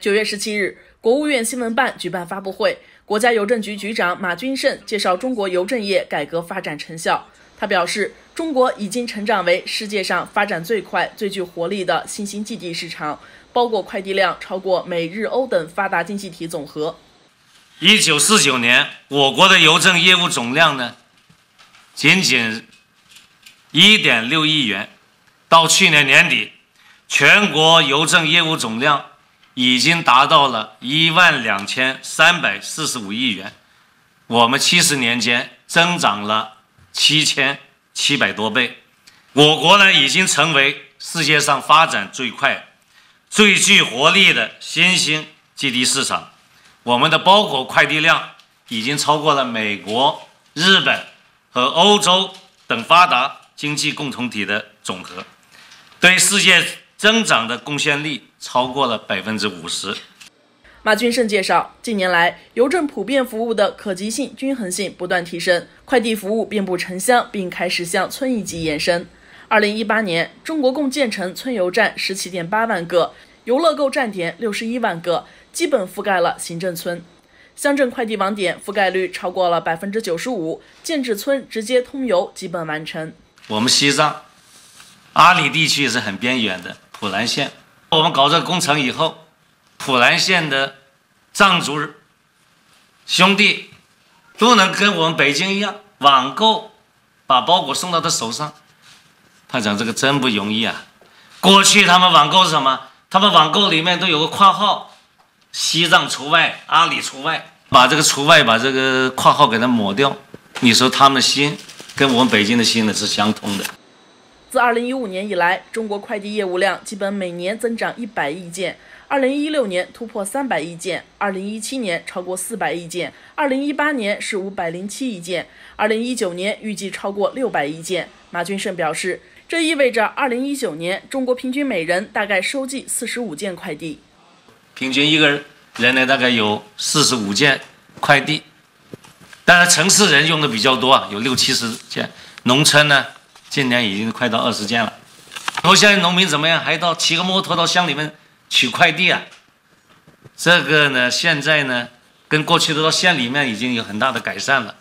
九月十七日，国务院新闻办举办发布会，国家邮政局局长马军胜介绍中国邮政业改革发展成效。他表示，中国已经成长为世界上发展最快、最具活力的新兴基地市场，包裹快递量超过美、日、欧等发达经济体总和。一九四九年，我国的邮政业务总量呢，仅仅一点六亿元，到去年年底，全国邮政业务总量。已经达到了一万两千三百四十五亿元，我们七十年间增长了七千七百多倍。我国呢，已经成为世界上发展最快、最具活力的新兴基地市场。我们的包裹快递量已经超过了美国、日本和欧洲等发达经济共同体的总和，对世界。增长的贡献率超过了百分之五十。马俊胜介绍，近年来邮政普遍服务的可及性、均衡性不断提升，快递服务遍布城乡，并开始向村一级延伸。二零一八年，中国共建成村邮站十七点八万个，邮乐购站点六十一万个，基本覆盖了行政村。乡镇快递网点覆盖率超过了百分之九十五，建制村直接通邮基本完成。我们西藏阿里地区是很边缘的。普兰县，我们搞这个工程以后，普兰县的藏族兄弟都能跟我们北京一样网购，把包裹送到他手上。他讲这个真不容易啊！过去他们网购是什么？他们网购里面都有个括号，西藏除外，阿里除外，把这个除外，把这个括号给它抹掉。你说他们的心跟我们北京的心呢是相通的。自2015年以来，中国快递业务量基本每年增长100亿件。2016年突破300亿件，2017年超过400亿件，2018年是507亿件，2019年预计超过600亿件。马俊胜表示，这意味着2019年中国平均每人大概收寄45件快递，平均一个人呢大概有45件快递。当然，城市人用的比较多啊，有六七十件，农村呢。今年已经快到二十件了。然后现在农民怎么样？还到骑个摩托到乡里面取快递啊？这个呢，现在呢，跟过去的到县里面已经有很大的改善了，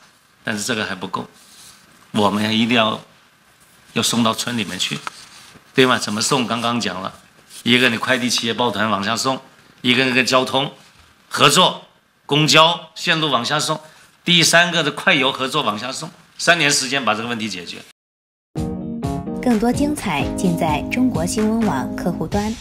但是这个还不够。我们一定要要送到村里面去，对吗？怎么送？刚刚讲了，一个你快递企业抱团往下送，一个那个交通合作，公交线路往下送，第三个的快邮合作往下送，三年时间把这个问题解决。更多精彩尽在中国新闻网客户端。